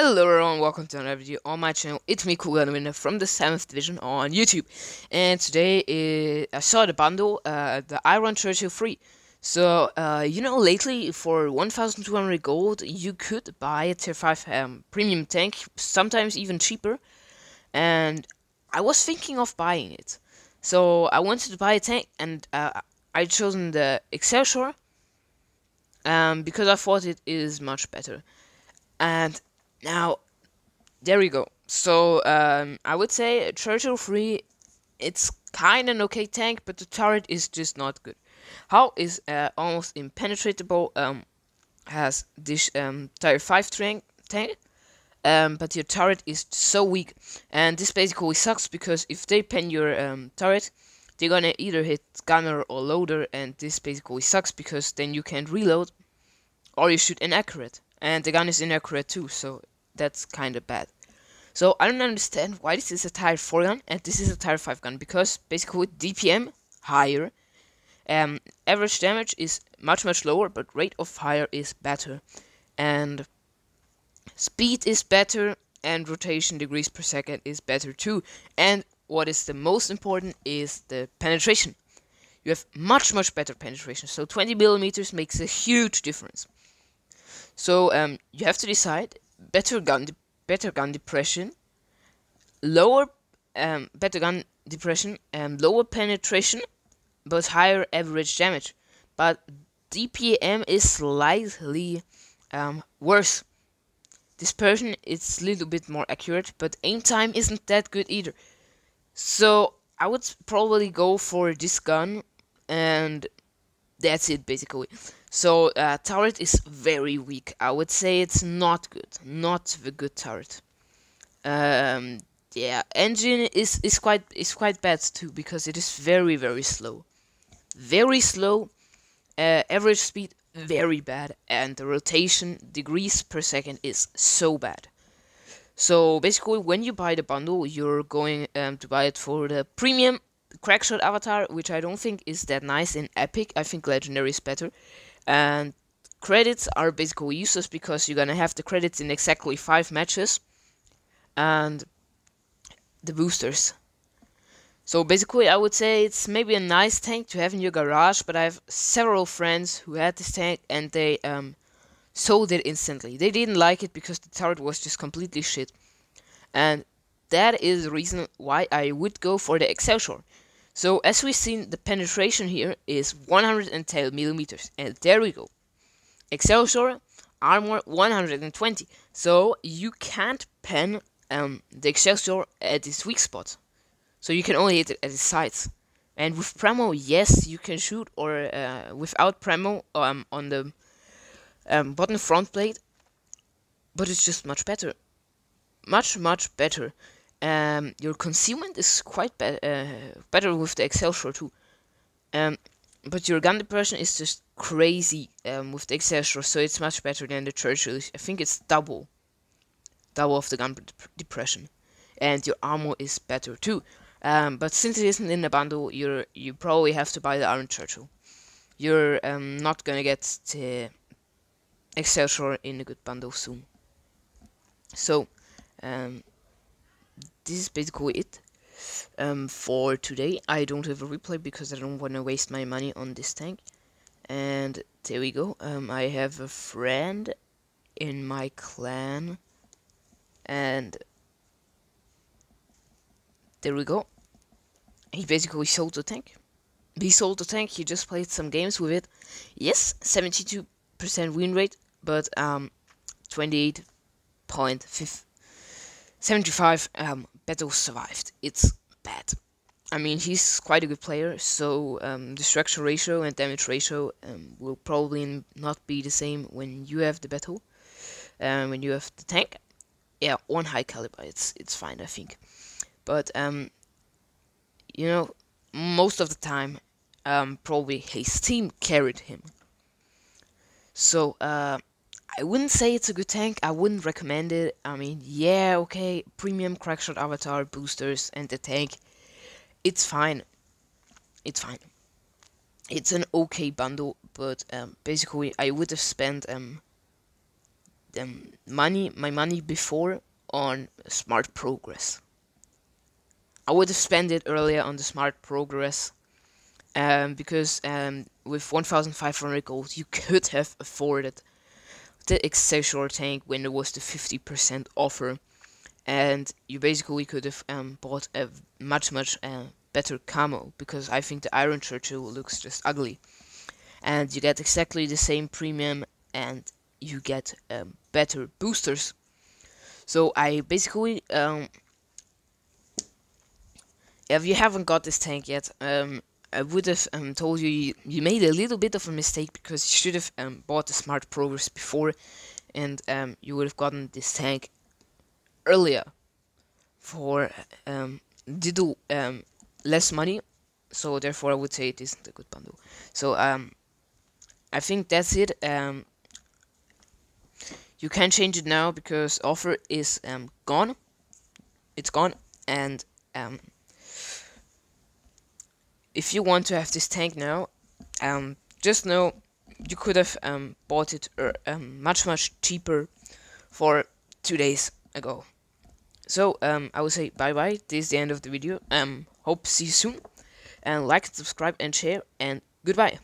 Hello everyone, welcome to another video on my channel. It's me, Cool Winner from the 7th Division on YouTube. And today is, I saw the bundle, uh, the Iron Churchill free. So, uh, you know, lately for 1200 gold, you could buy a tier 5 um, premium tank, sometimes even cheaper. And I was thinking of buying it. So, I wanted to buy a tank, and uh, I chosen the Excelsior. Um, because I thought it is much better. And now, there we go. So, um, I would say Churchill 3, it's kind of an okay tank, but the turret is just not good. How is uh, almost impenetrable, um, has this um, tier 5 tank, tank um, but your turret is so weak. And this basically sucks because if they pen your um, turret, they're gonna either hit gunner or loader, and this basically sucks because then you can't reload, or you shoot inaccurate and the gun is inaccurate too, so that's kind of bad. So I don't understand why this is a tier 4 gun and this is a tier 5 gun, because basically with DPM higher, um, average damage is much much lower, but rate of fire is better, and speed is better, and rotation degrees per second is better too, and what is the most important is the penetration. You have much much better penetration, so 20 millimeters makes a huge difference. So um, you have to decide better gun better gun depression, lower um, better gun depression, and lower penetration, but higher average damage. But DPM is slightly um, worse. Dispersion is a little bit more accurate, but aim time isn't that good either. So I would probably go for this gun, and that's it basically. So uh, turret is very weak. I would say it's not good, not the good turret. Um, yeah, engine is is quite is quite bad too because it is very very slow, very slow. Uh, average speed very bad, and the rotation degrees per second is so bad. So basically, when you buy the bundle, you're going um, to buy it for the premium crackshot avatar, which I don't think is that nice in epic. I think legendary is better. And credits are basically useless because you're gonna have the credits in exactly five matches and the boosters. So basically I would say it's maybe a nice tank to have in your garage but I have several friends who had this tank and they um, sold it instantly. They didn't like it because the turret was just completely shit. And that is the reason why I would go for the Excelsior so as we've seen, the penetration here is 110 millimeters, and there we go. Excelsior armor 120. So you can't pen um, the Excelsior at its weak spot. So you can only hit it at its sides. And with Premo, yes, you can shoot, or uh, without Premo um, on the um, bottom front plate. But it's just much better. Much, much better. Um, your concealment is quite be uh, better with the Excelsior too. Um, but your gun depression is just crazy um, with the Excelsior, so it's much better than the Churchill. I think it's double, double of the gun depression, and your armor is better too. Um, but since it isn't in the bundle, you you probably have to buy the Iron Churchill. You're um, not gonna get the Excelsior in a good bundle soon. So, um, this is basically it um, for today. I don't have a replay because I don't want to waste my money on this tank. And there we go. Um, I have a friend in my clan. And there we go. He basically sold the tank. He sold the tank, he just played some games with it. Yes, 72% win rate, but um, 28.5 75 um, battles survived. It's bad. I mean, he's quite a good player, so um, destruction ratio and damage ratio um, will probably not be the same when you have the battle, um, when you have the tank. Yeah, on high caliber, it's it's fine, I think. But um, you know, most of the time, um, probably his team carried him. So uh, I wouldn't say it's a good tank. I wouldn't recommend it. I mean, yeah, okay, premium crackshot avatar boosters and the tank. It's fine. It's fine. It's an okay bundle, but um, basically I would have spent um um, money, my money before on smart progress. I would have spent it earlier on the smart progress um, because um, with 1,500 gold you could have afforded the Excelsior tank when there was the 50% offer. And you basically could have um, bought a much much uh, better camo because I think the Iron Churchill looks just ugly. And you get exactly the same premium and you get um, better boosters. So I basically um, if you haven't got this tank yet um, I would have um, told you, you, you made a little bit of a mistake because you should have um, bought the smart progress before and um, you would have gotten this tank earlier for um, little um, less money. So therefore I would say it isn't a good bundle. So um, I think that's it. Um, you can change it now because offer is um, gone. It's gone and um, if you want to have this tank now, um, just know you could have um, bought it er, um, much much cheaper for two days ago. So um, I will say bye bye. This is the end of the video. Um, hope see you soon, and like, subscribe, and share, and goodbye.